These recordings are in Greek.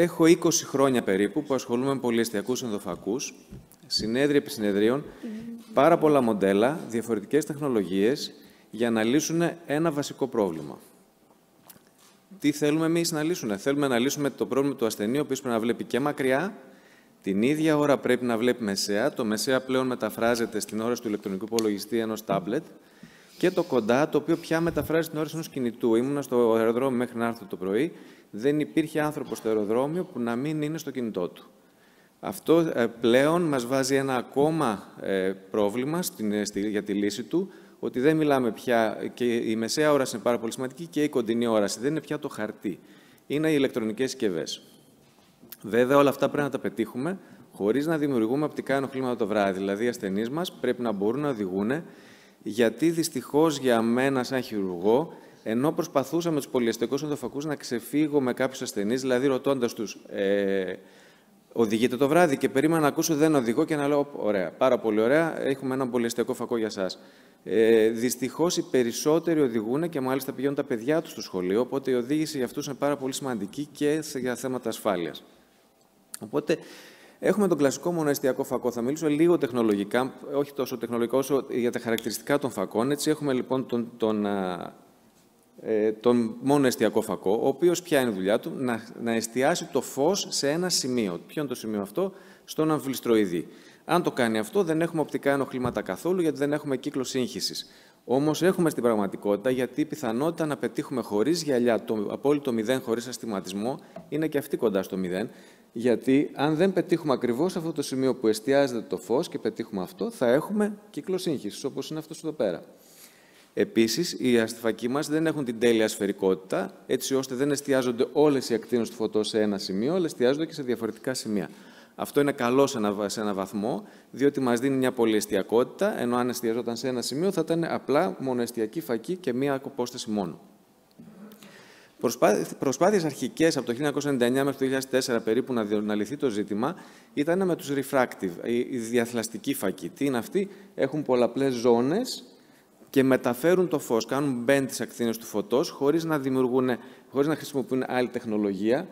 Έχω 20 χρόνια περίπου που ασχολούμαι με πολυεστιακούς ενδοφακούς, συνέδρια επί συνεδρίων, πάρα πολλά μοντέλα, διαφορετικές τεχνολογίες για να λύσουν ένα βασικό πρόβλημα. Τι θέλουμε εμείς να λύσουμε. Θέλουμε να λύσουμε το πρόβλημα του ασθενή, ο οποίος πρέπει να βλέπει και μακριά, την ίδια ώρα πρέπει να βλέπει μεσαία. Το μεσαία πλέον μεταφράζεται στην ώρα του ηλεκτρονικού υπολογιστή ενός τάμπλετ. Και το κοντά, το οποίο πια μεταφράζεται στην ώρα ενός κινητού. Ήμουνα στο αεροδρόμιο μέχρι να έρθω το πρωί. Δεν υπήρχε άνθρωπο στο αεροδρόμιο που να μην είναι στο κινητό του. Αυτό ε, πλέον μας βάζει ένα ακόμα ε, πρόβλημα ε, για τη λύση του, ότι δεν μιλάμε πια, και η μεσαία όραση είναι πάρα πολύ σημαντική και η κοντινή όραση, δεν είναι πια το χαρτί. Είναι οι ηλεκτρονικές συσκευές. Βέβαια, όλα αυτά πρέπει να τα πετύχουμε χωρίς να δημιουργούμε οπτικά ενοχλήματα το βράδυ. Δηλαδή, οι ασθενείς μας πρέπει να μπορούν να οδηγούν, γιατί δυστυχώς για μένα, σαν χειρουργό, ενώ προσπαθούσα με τους πολυεστικούς ενδοφακού να ξεφύγω με κάποιους ασθενείς, δηλαδή ρωτώντας τους, ε, οδηγείτε το βράδυ και περίμενα να ακούσω δεν οδηγώ και να λέω, ωραία, πάρα πολύ ωραία, έχουμε ένα πολυεστικό φακό για σας. Ε, Δυστυχώς οι περισσότεροι οδηγούν και μάλιστα πηγαίνουν τα παιδιά τους στο σχολείο, οπότε η οδήγηση για αυτούς είναι πάρα πολύ σημαντική και για θέματα ασφάλειας. Οπότε έχουμε τον κλασικό μονοαιστιακό φακό. Θα μιλήσω λίγο τεχνολογικά, όχι τόσο τεχνολογικά όσο για τα χαρακτηριστικά των φακών. Έτσι έχουμε λοιπόν τον, τον, ε, τον μόνο εστιακό φακό, ο οποίος ποια είναι η δουλειά του, να, να εστιάσει το φως σε ένα σημείο. Ποιο είναι το σημείο αυτό, στον αμφιλιστροειδή. Αν το κάνει αυτό, δεν έχουμε οπτικά ενοχλήματα καθόλου, γιατί δεν έχουμε κύκλο σύγχυσης. Όμως έχουμε στην πραγματικότητα, γιατί η πιθανότητα να πετύχουμε χωρίς γυαλιά το απόλυτο μηδέν, χωρίς αστηματισμό, είναι και αυτή κοντά στο μηδέν. Γιατί αν δεν πετύχουμε ακριβώς αυτό το σημείο που εστιάζεται το φως και πετύχουμε αυτό, θα έχουμε κύκλο σύγχυση, όπως είναι αυτός εδώ πέρα. Επίσης, οι αστιφακοί μας δεν έχουν την τέλεια σφαιρικότητα, έτσι ώστε δεν εστιάζονται όλες οι ακτίνε του φωτός σε ένα σημείο, αλλά εστιάζονται και σε διαφορετικά σημεία. Αυτό είναι καλό σε ένα, σε ένα βαθμό, διότι μας δίνει μια πολυεστιακότητα, ενώ αν εστιαζόταν σε ένα σημείο θα ήταν απλά μονοεστιακή φακή και μία απόσταση μόνο. Προσπάθειες αρχικές από το 1999 μέχρι το 2004 περίπου να λυθεί το ζήτημα ήταν με τους refractive, η διαθλαστική φακή. Τι είναι αυτή, έχουν πολλαπλές ζώνες και μεταφέρουν το φως, κάνουν μπεν τις ακτίνες του φωτός χωρίς να, δημιουργούν, χωρίς να χρησιμοποιούν άλλη τεχνολογία.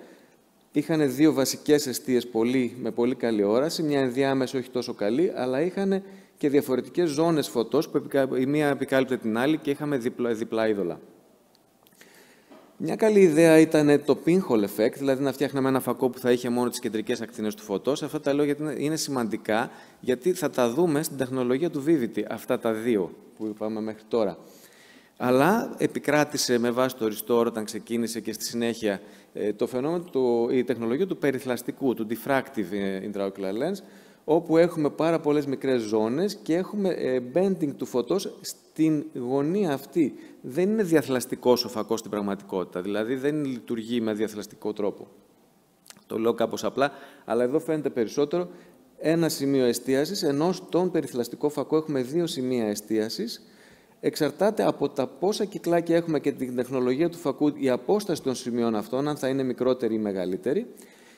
Είχαν δύο βασικές αιστείες πολύ, με πολύ καλή όραση, μια ενδιάμεση όχι τόσο καλή, αλλά είχαν και διαφορετικές ζώνες φωτός που η μία επικάλυπτε την άλλη και είχαμε διπλά, διπλά είδωλα. Μια καλή ιδέα ήταν το pinhole effect, δηλαδή να φτιάχναμε ένα φακό που θα είχε μόνο τις κεντρικές ακτίνες του φωτός. Αυτά τα λέω γιατί είναι σημαντικά, γιατί θα τα δούμε στην τεχνολογία του Vivity, αυτά τα δύο που είπαμε μέχρι τώρα. Αλλά επικράτησε με βάση το Restore όταν ξεκίνησε και στη συνέχεια ε, το φαινόμενο, του, η τεχνολογία του περιθλαστικού, του diffractive ε, intraocular lens, όπου έχουμε πάρα πολλές μικρές ζώνες και έχουμε ε, bending του φωτός στην γωνία αυτή. Δεν είναι διαθλαστικός ο φακός στην πραγματικότητα, δηλαδή δεν λειτουργεί με διαθλαστικό τρόπο. Το λέω κάπως απλά, αλλά εδώ φαίνεται περισσότερο ένα σημείο εστίασης, ενώ στον περιθλαστικό φακό έχουμε δύο σημεία εστίασης. Εξαρτάται από τα πόσα κυκλάκια έχουμε και την τεχνολογία του φακού, η απόσταση των σημείων αυτών, αν θα είναι μικρότερη ή μεγαλύτερη.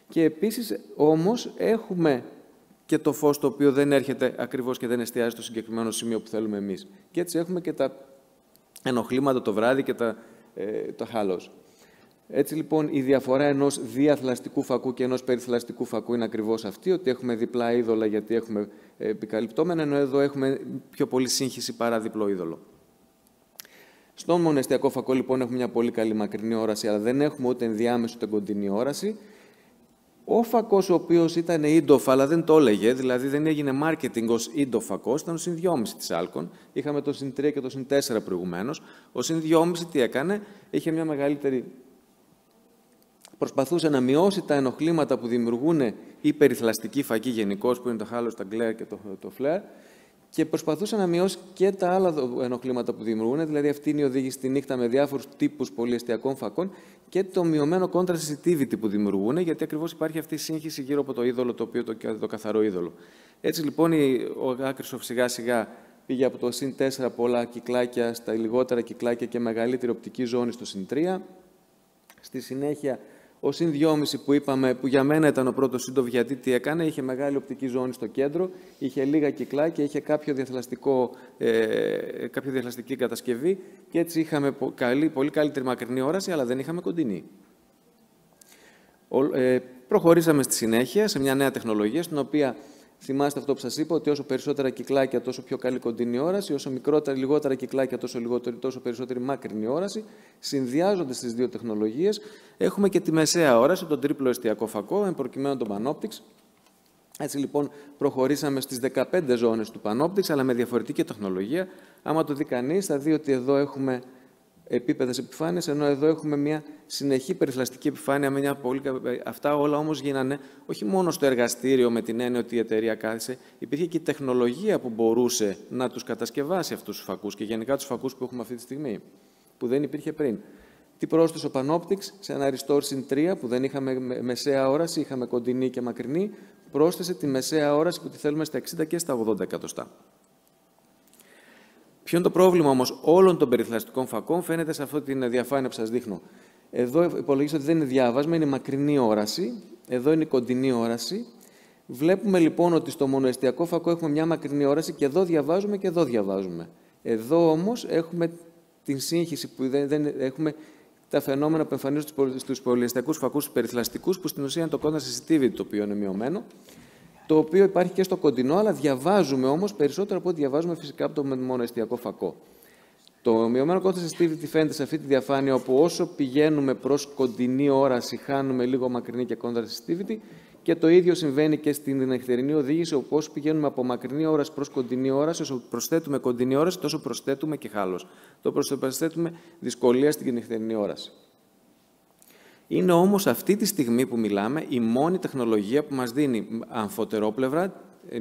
Και επίσης, όμως, έχουμε και το φως το οποίο δεν έρχεται ακριβώς και δεν εστιάζει στο συγκεκριμένο σημείο που θέλουμε εμείς. Και έτσι έχουμε και τα ενοχλήματα το βράδυ και τα, ε, το halos. Έτσι λοιπόν η διαφορά ενός διαθλαστικού φακού και ενός περιθλαστικού φακού είναι ακριβώς αυτή, ότι έχουμε διπλά είδωλα γιατί έχουμε επικαλυπτόμενα, ενώ εδώ έχουμε πιο πολύ σύγχυση παρά διπλό είδωλο. Στον μονοεστιακό φακό λοιπόν έχουμε μια πολύ καλή μακρινή όραση, αλλά δεν έχουμε ούτε ενδιάμεσο ούτε κοντινή όραση. Ο φακός ο οποίος ήταν EDOF, αλλά δεν το έλεγε, δηλαδή δεν έγινε marketing ως EDOF φακό, ήταν ο συν 2,5 της Alcon. Είχαμε το συν 3 και το συν 4 προηγουμένως. Ο συν 2,5 τι έκανε, είχε μια μεγαλύτερη. Προσπαθούσε να μειώσει τα ενοχλήματα που δημιουργούν οι περιθλαστικοί φακοί γενικώς, που είναι το χάλο, τα γκλέρ και το, το φλερ, και προσπαθούσε να μειώσει και τα άλλα ενοχλήματα που δημιουργούν, δηλαδή αυτή είναι η οδήγηση στη νύχτα με διάφορους τύπους πολυεστιακών φακών και το μειωμένο contrast sensitivity που δημιουργούν, γιατί ακριβώς υπάρχει αυτή η σύγχυση γύρω από το είδωλο, το οποίο το, το καθαρό είδωλο. Έτσι λοιπόν ο Άκρισοφ σιγά σιγά πήγε από το συν 4 πολλά κυκλάκια στα λιγότερα κυκλάκια και μεγαλύτερη οπτική ζώνη στο συν 3. Στη συνέχεια ο συν 2,5 που είπαμε, που για μένα ήταν ο πρώτος σύντοβ, γιατί τι έκανε, είχε μεγάλη οπτική ζώνη στο κέντρο, είχε λίγα κυκλάκια, είχε κάποιο διαθλαστικό, ε, κάποια διαθλαστική κατασκευή και έτσι είχαμε καλή, πολύ καλύτερη μακρινή όραση, αλλά δεν είχαμε κοντινή. Ε, προχωρήσαμε στη συνέχεια σε μια νέα τεχνολογία, στην οποία θυμάστε αυτό που σας είπα, ότι όσο περισσότερα κυκλάκια, τόσο πιο καλή κοντινή όραση, όσο μικρότερα, λιγότερα κυκλάκια, τόσο, λιγότερη, τόσο περισσότερη μάκρινη όραση. Συνδυάζονται στις δύο τεχνολογίες. Έχουμε και τη μεσαία όραση, τον τρίπλο εστιακό φακό, εν προκειμένου τον Panoptix. Έτσι λοιπόν προχωρήσαμε στις 15 ζώνες του Panoptix, αλλά με διαφορετική τεχνολογία. Άμα το δει κανείς, θα δει ότι εδώ έχουμε επίπεδα επιφάνειας, ενώ εδώ έχουμε μια συνεχή περιφλαστική επιφάνεια. Με μια πολύ... Αυτά όλα όμως γίνανε όχι μόνο στο εργαστήριο με την έννοια ότι η εταιρεία κάθισε, υπήρχε και η τεχνολογία που μπορούσε να τους κατασκευάσει αυτούς τους φακούς και γενικά τους φακούς που έχουμε αυτή τη στιγμή, που δεν υπήρχε πριν. Τι πρόσθεσε ο Panoptix; Σε ένα Restoration 3 που δεν είχαμε μεσαία όραση, είχαμε κοντινή και μακρινή, πρόσθεσε τη μεσαία όραση που τη θέλουμε στα 60 και στα 80 εκατοστά. Ποιο είναι το πρόβλημα όμως όλων των περιθλαστικών φακών, φαίνεται σε αυτή τη διαφάνεια που σας δείχνω. Εδώ υπολογίζεται ότι δεν είναι διάβασμα, είναι μακρινή όραση. Εδώ είναι η κοντινή όραση. Βλέπουμε λοιπόν ότι στο μονοεστιακό φακό έχουμε μια μακρινή όραση και εδώ διαβάζουμε και εδώ διαβάζουμε. Εδώ όμως έχουμε την σύγχυση που δεν, δεν έχουμε τα φαινόμενα που εμφανίζονται στους πολυεστιακού φακούς περιθλαστικού, που στην ουσία είναι το κόντα sensitivity το οποίο είναι μειωμένο το οποίο υπάρχει και στο κοντινό, αλλά διαβάζουμε όμως περισσότερο από ό,τι διαβάζουμε φυσικά από το μονοεστιακό φακό. Το μειωμένο κόστος τι φαίνεται σε αυτή τη διαφάνεια, όπου όσο πηγαίνουμε προς κοντινή όραση, χάνουμε λίγο μακρινή και κόντρα sensitivity. Και το ίδιο συμβαίνει και στην νυχτερινή οδήγηση, όπου όσο πηγαίνουμε από μακρινή όραση προς κοντινή όραση, όσο προσθέτουμε κοντινή όραση, τόσο προσθέτουμε και χάλος. Το προσθέτουμε δυσκολία στην νυχτερινή όραση. Είναι όμως αυτή τη στιγμή που μιλάμε η μόνη τεχνολογία που μας δίνει αμφωτερόπλευρα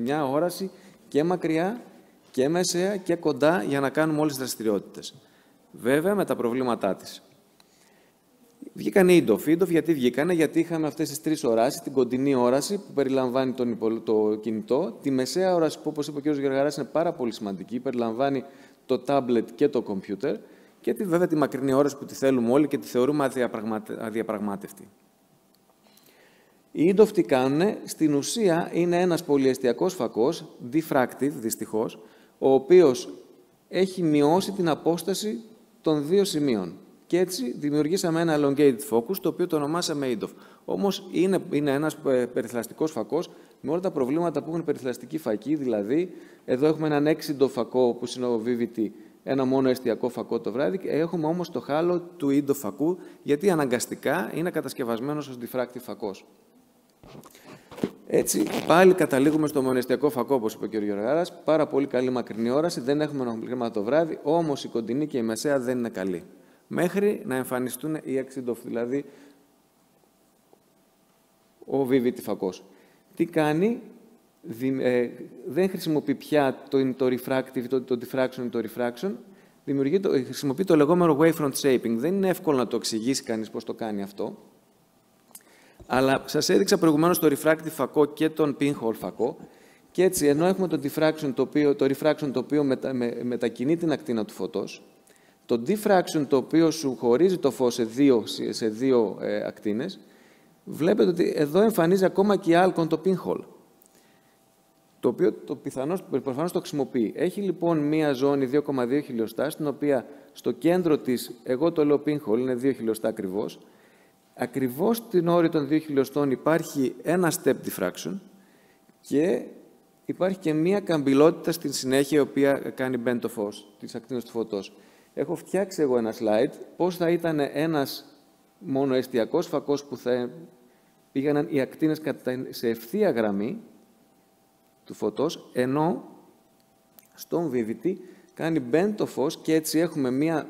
μια όραση και μακριά και μεσαία και κοντά για να κάνουμε όλες τις δραστηριότητες. Βέβαια με τα προβλήματά της. Βγήκαν οι INDOF. INDOF γιατί βγήκανε, γιατί είχαμε αυτές τις τρεις οράσεις, την κοντινή όραση που περιλαμβάνει τον το κινητό, τη μεσαία όραση που όπως είπε ο κ. Γεργαράς είναι πάρα πολύ σημαντική, περιλαμβάνει το tablet και το computer και τη, βέβαια τη μακρινή όραση που τη θέλουμε όλοι και τη θεωρούμε αδιαπραγμάτευτη. Οι EDOF τι κάνουν, στην ουσία είναι ένας πολυεστιακός φακός, diffractive δυστυχώς, ο οποίος έχει μειώσει την απόσταση των δύο σημείων. Και έτσι δημιουργήσαμε ένα elongated focus, το οποίο το ονομάσαμε EDOF. Όμως είναι, είναι ένας ε, περιθλαστικός φακός με όλα τα προβλήματα που έχουν περιθλαστικοί φακοί, δηλαδή εδώ έχουμε έναν EDOF φακό που είναι ο Vivity, ένα μονοεστιακό φακό το βράδυ. Έχουμε όμως το χάλο του ίντο φακού, γιατί αναγκαστικά είναι κατασκευασμένο ως diffractive φακός. Έτσι, πάλι καταλήγουμε στο μονεστιακό φακό, όπως είπε ο κ. Γιώργαρα. Πάρα πολύ καλή μακρινή όραση, δεν έχουμε ενοχλήματα το βράδυ, όμως η κοντινή και η μεσαία δεν είναι καλή. Μέχρι να εμφανιστούν οι εξιντοφ, δηλαδή ο VVT φακός. Τι κάνει, ε, δεν χρησιμοποιεί πια το, το refractive, το, το diffraction ή το refraction, δημιουργεί το, χρησιμοποιεί το λεγόμενο wavefront shaping. Δεν είναι εύκολο να το εξηγήσει κανείς πώς το κάνει αυτό. Αλλά σας έδειξα προηγουμένως το refractive φακό και τον pinhole φακό. Και έτσι, ενώ έχουμε το, diffraction, το, οποίο, το refraction το οποίο μετα, με, μετακινεί την ακτίνα του φωτός, το diffraction το οποίο σου χωρίζει το φως σε δύο, σε δύο ε, ακτίνες, βλέπετε ότι εδώ εμφανίζει ακόμα και η άλκον το pinhole το οποίο το πιθανώς, προφανώς το χρησιμοποιεί. Έχει λοιπόν μία ζώνη 2,2 χιλιοστά, στην οποία στο κέντρο της, εγώ το λέω pinhole, είναι 2 χιλιοστά ακριβώς, ακριβώς στην όρη των 2 χιλιοστών υπάρχει ένα step diffraction και υπάρχει και μία καμπυλότητα στην συνέχεια, η οποία κάνει bend το φως, της ακτίνας του φωτός. Έχω φτιάξει εγώ ένα slide, πώς θα ήταν ένας μόνο εστιακός φακός που θα πήγαιναν οι ακτίνες σε ευθεία γραμμή, του φωτός, ενώ στον VVT κάνει bend το φως και έτσι έχουμε μία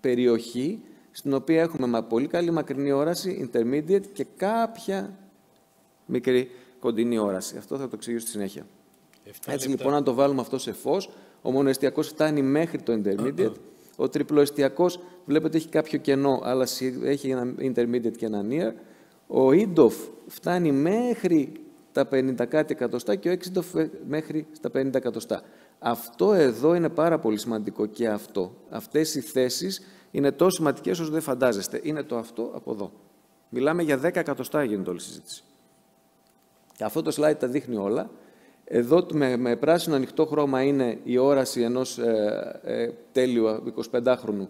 περιοχή στην οποία έχουμε με πολύ καλή μακρινή όραση, intermediate και κάποια μικρή κοντινή όραση. Αυτό θα το εξηγήσω στη συνέχεια. Έτσι λοιπόν, αν το βάλουμε αυτό σε φως, ο μονοεστιακός φτάνει μέχρι το intermediate, ο τριπλοεστιακός βλέπετε έχει κάποιο κενό, αλλά έχει ένα intermediate και ένα near. Ο INDOF φτάνει μέχρι τα 50 κάτι εκατοστά και ο 60 μέχρι στα 50 εκατοστά. Αυτό εδώ είναι πάρα πολύ σημαντικό και αυτό. Αυτές οι θέσεις είναι τόσο σημαντικές όσο δεν φαντάζεστε. Είναι το αυτό από εδώ. Μιλάμε για 10 εκατοστά γίνεται όλη η συζήτηση. Και αυτό το slide τα δείχνει όλα. Εδώ με, με πράσινο ανοιχτό χρώμα είναι η όραση ενός ε, ε, τέλειου 25χρονου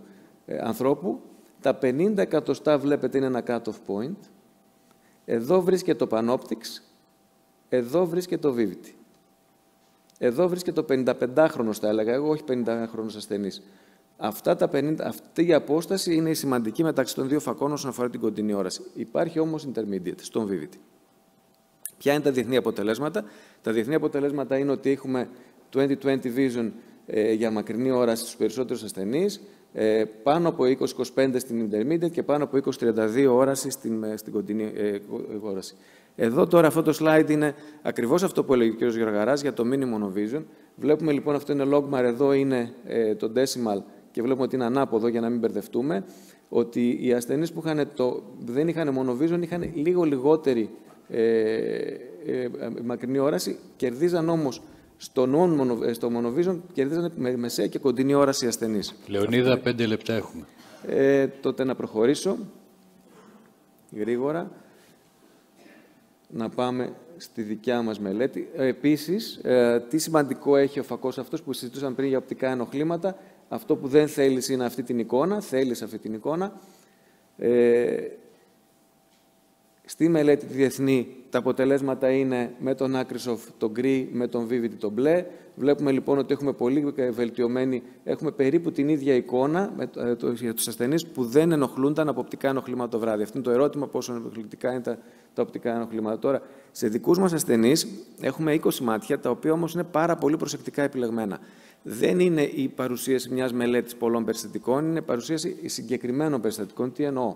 ε, ανθρώπου. Τα 50 εκατοστά βλέπετε είναι ένα cut-off point Εδώ βρίσκεται το Panoptics, εδώ βρίσκεται το Vivity. Εδώ βρίσκεται το 55χρονο, θα έλεγα εγώ, όχι 50χρονο ασθενής. Αυτά τα 50, αυτή η απόσταση είναι η σημαντική μεταξύ των δύο φακών όσον αφορά την κοντινή όραση. Υπάρχει όμως intermediate στον Vivity. Ποια είναι τα διεθνή αποτελέσματα; Τα διεθνή αποτελέσματα είναι ότι έχουμε 2020 vision ε, για μακρινή όραση στους περισσότερους ασθενείς, ε, πάνω από 20-25 στην intermediate και πάνω από 20-32 όραση στην, ε, στην κοντινή ε, όραση. Εδώ τώρα αυτό το slide είναι ακριβώς αυτό που έλεγε ο κ. Γεωργαράς για το mini monovision. Βλέπουμε λοιπόν αυτό είναι logmar, εδώ είναι ε, το decimal και βλέπουμε ότι είναι ανάποδο για να μην μπερδευτούμε, ότι οι ασθενείς που είχαν το, δεν είχαν monovision είχαν λίγο λιγότερη ε, ε, μακρινή όραση, κερδίζαν όμως στο, non, ε, στο monovision κερδίζανε με μεσαία και κοντινή όραση ασθενείς. Λεωνίδα, πέντε λεπτά έχουμε. Ε, τότε να προχωρήσω γρήγορα να πάμε στη δικιά μας μελέτη. Ε, επίσης, ε, τι σημαντικό έχει ο φακός αυτός που συζητούσαν πριν για οπτικά ενοχλήματα. Αυτό που δεν θέλεις είναι αυτή την εικόνα, θέλεις αυτή την εικόνα. Ε, στη μελέτη τη διεθνή τα αποτελέσματα είναι με τον Acrisov το γκρι, με τον Vivid το μπλε. Βλέπουμε λοιπόν ότι έχουμε πολύ βελτιωμένη, έχουμε περίπου την ίδια εικόνα με το, για τους ασθενείς που δεν ενοχλούνταν από οπτικά ενοχλήματα το βράδυ. Αυτό είναι το ερώτημα πόσο ενοχλητικά είναι τα, τα οπτικά ενοχλήματα. Τώρα, σε δικούς μας ασθενείς έχουμε 20 μάτια, τα οποία όμως είναι πάρα πολύ προσεκτικά επιλεγμένα. Δεν είναι η παρουσίαση μιας μελέτης πολλών περιστατικών, είναι η παρουσίαση συγκεκριμένων περιστατικών. Τι εννοώ;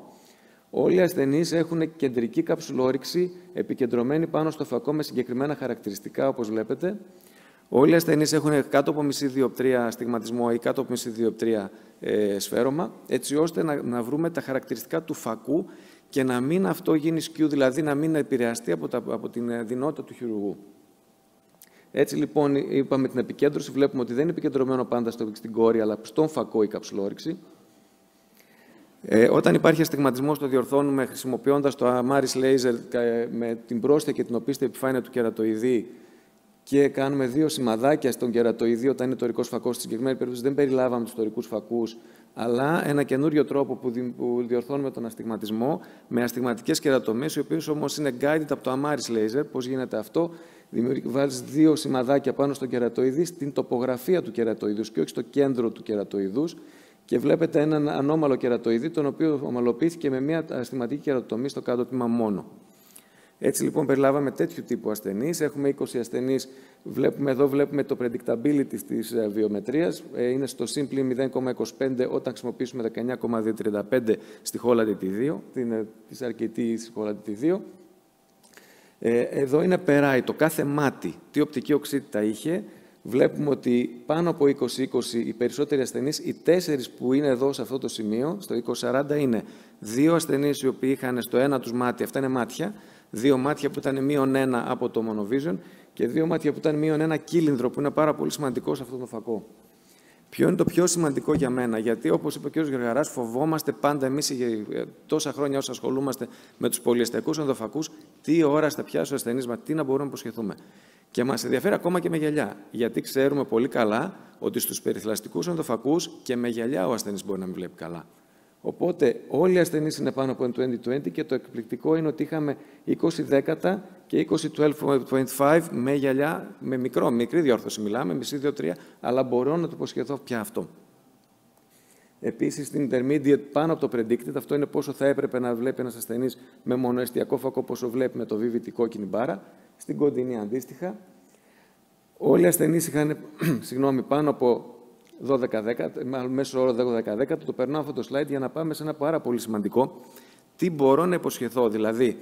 Όλοι οι ασθενείς έχουν κεντρική καψουλόρυξη επικεντρωμένη πάνω στο φακό με συγκεκριμένα χαρακτηριστικά, όπως βλέπετε. Όλοι οι ασθενείς έχουν κάτω από μισή διοπτρία στιγματισμό ή κάτω από μισή διοπτρία ε, σφαίρωμα, έτσι ώστε να, να βρούμε τα χαρακτηριστικά του φακού και να μην αυτό γίνει σκιού, δηλαδή να μην επηρεαστεί από, τα, από την δυνότητα του χειρουργού. Έτσι λοιπόν είπαμε την επικέντρωση, βλέπουμε ότι δεν είναι επικεντρωμένο πάντα στο, στην κόρη, αλλά στον φακό η καψουλόρυξη. Ε, όταν υπάρχει αστιγματισμός, το διορθώνουμε χρησιμοποιώντας το Amaris Laser με την πρόσθετη και την οπίστη επιφάνεια του κερατοειδή και κάνουμε δύο σημαδάκια στον κερατοειδή όταν είναι τορικό φακός. Στη συγκεκριμένη περίπτωση δεν περιλάβαμε τους τορικού φακούς, αλλά ένα καινούριο τρόπο που διορθώνουμε τον αστιγματισμό με αστιγματικές κερατομίε, οι οποίες όμως είναι guided από το Amaris Laser. Πώς γίνεται αυτό, Βάζεις δύο σημαδάκια πάνω στον κερατοειδή, στην τοπογραφία του κερατοειδούς και όχι στο κέντρο του κερατοειδούς και βλέπετε έναν ανώμαλο κερατοειδή, τον οποίο ομαλοποιήθηκε με μια αστηματική κερατοτομή στο κάτω τμήμα μόνο. Έτσι λοιπόν περιλάβαμε τέτοιου τύπου ασθενείς. Έχουμε 20 ασθενείς. Βλέπουμε, εδώ βλέπουμε το predictability της ε, βιομετρίας. Ε, είναι στο simply 0,25 όταν χρησιμοποιήσουμε 19,235 στη χόλα T2, την, ε, της αρκετή στη χόλα T2. Ε, εδώ είναι περάει το κάθε μάτι, τι οπτική οξύτητα είχε, βλέπουμε ότι πάνω από 20-20 οι περισσότεροι ασθενείς, οι τέσσερις που είναι εδώ σε αυτό το σημείο, στο 20-40, είναι δύο ασθενείς οι οποίοι είχαν στο ένα τους μάτι, αυτά είναι μάτια, δύο μάτια που ήταν μείον ένα από το monovision και δύο μάτια που ήταν μείον ένα κύλινδρο, που είναι πάρα πολύ σημαντικό σε αυτό το φακό. Ποιο είναι το πιο σημαντικό για μένα, γιατί όπως είπε ο κ. Γεργαράς, φοβόμαστε πάντα εμείς τόσα χρόνια όσο ασχολούμαστε με τους πολυεστιακούς ενδοφακούς, τι ώρα θα πιάσει ο ασθενής μας, τι να μπορούμε να υποσχεθούμε. Και μας ενδιαφέρει ακόμα και με γυαλιά. Γιατί ξέρουμε πολύ καλά ότι στους περιθλαστικού ενδοφακού και με γυαλιά ο ασθενής μπορεί να μην βλέπει καλά. Οπότε όλοι οι ασθενείς είναι πάνω από 2020 και το εκπληκτικό είναι ότι είχαμε 20 δέκατα και 20 12.5 με γυαλιά, με μικρό, μικρή διόρθωση μιλάμε, μισή, δύο, τρία, αλλά μπορώ να το υποσχεθώ πια αυτό. Επίσης, στην intermediate πάνω από το predicted, αυτό είναι πόσο θα έπρεπε να βλέπει ένας ασθενής με μονοεστιακό φακό, πόσο βλέπει με το VVT κόκκινη μπάρα στην κοντινή αντίστοιχα. Όλοι οι ασθενείς είχαν συγγνώμη, πάνω από 12 10, μάλλον μέσω όρο 12 10, το περνάω αυτό το slide για να πάμε σε ένα πάρα πολύ σημαντικό. Τι μπορώ να υποσχεθώ, δηλαδή,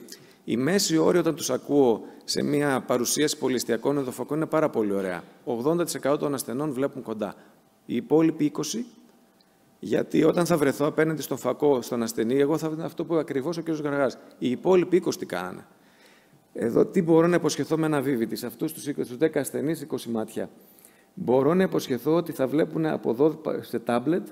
η μέση όρη όταν τους ακούω σε μια παρουσίαση πολυστιακών ενδοφακών είναι πάρα πολύ ωραία. 80% των ασθενών βλέπουν κοντά. Οι υπόλοιποι 20, γιατί όταν θα βρεθώ απέναντι στον φακό, στον ασθενή, εγώ θα δω αυτό που ακριβώς ο κ. Γαργάς. Οι υπόλοιποι 20 τι κάνανε. Εδώ τι μπορώ να υποσχεθώ με ένα βίβητη; Σε αυτούς τους 10 ασθενείς, 20 μάτια. Μπορώ να υποσχεθώ ότι θα βλέπουν από εδώ σε τάμπλετ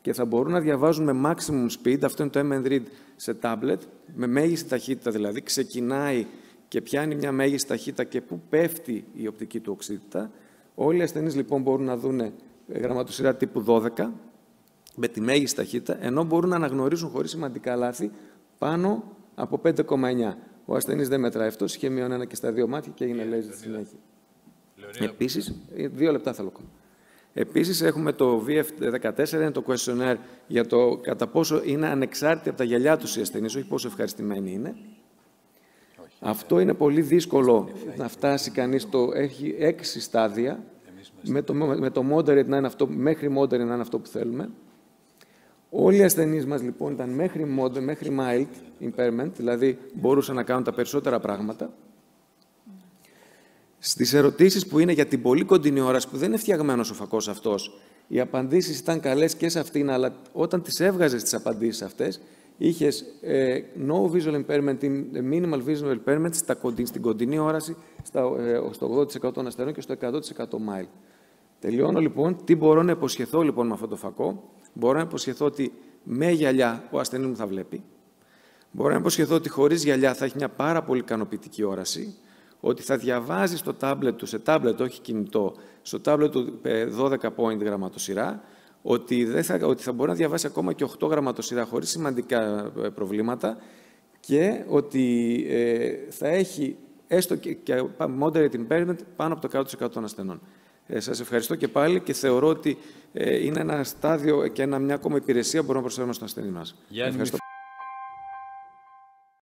και θα μπορούν να διαβάζουν με maximum speed, αυτό είναι το M Read σε τάμπλετ, με μέγιστη ταχύτητα δηλαδή, ξεκινάει και πιάνει μια μέγιστη ταχύτητα και πού πέφτει η οπτική του οξύτητα. Όλοι οι ασθενείς λοιπόν μπορούν να δουν γραμματοσυρά τύπου 12 με τη μέγιστη ταχύτητα, ενώ μπορούν να αναγνωρίσουν χωρίς σημαντικά λάθη πάνω από 5,9. Ο ασθενής δεν μετράει αυτό, είχε μείον ένα και στα δύο μάτια και έγινε λέζι στη συνέχεια. Επίσης, δύο λεπτά θέλω ακόμα. Επίσης, έχουμε το VF14, είναι το questionnaire για το κατά πόσο είναι ανεξάρτητοι από τα γυαλιά τους οι ασθενείς, όχι πόσο ευχαριστημένοι είναι. Αυτό είναι πολύ δύσκολο να φτάσει κανείς, το, έχει έξι στάδια, με το, με το moderate να είναι αυτό, μέχρι moderate να είναι αυτό που θέλουμε. Όλοι οι ασθενείς μας λοιπόν ήταν μέχρι, moderate, μέχρι mild impairment, δηλαδή μπορούσαν να κάνουν τα περισσότερα πράγματα. Στις ερωτήσεις που είναι για την πολύ κοντινή όραση, που δεν είναι φτιαγμένος ο φακός αυτός, οι απαντήσεις ήταν καλές και σε αυτήν, αλλά όταν τις έβγαζες τις απαντήσεις αυτές, είχες ε, no visual impairment, minimal visual impairment στα, στην κοντινή όραση στα, ε, στο 80% των αστερών και στο 100% mild. Τελειώνω λοιπόν. Τι μπορώ να υποσχεθώ λοιπόν με αυτό το φακό; Μπορώ να υποσχεθώ ότι με γυαλιά ο ασθενή μου θα βλέπει. Μπορώ να υποσχεθώ ότι χωρίς γυαλιά θα έχει μια πάρα πολύ ικανοποιητική όραση. Ότι θα διαβάζει στο τάμπλετ του, σε τάμπλετ όχι κινητό, στο τάμπλετ του 12 ε, point γραμματοσυρά, ότι, δεν θα, ότι θα μπορεί να διαβάσει ακόμα και 8 γραμματοσυρά χωρίς σημαντικά ε, προβλήματα και ότι ε, θα έχει έστω και, και moderate impairment πάνω από το 100% των ασθενών. Ε, σας ευχαριστώ και πάλι και θεωρώ ότι ε, είναι ένα στάδιο και ένα, μια ακόμα υπηρεσία που μπορούμε να προσφέρουμε στον ασθενή μας. Ευχαριστώ.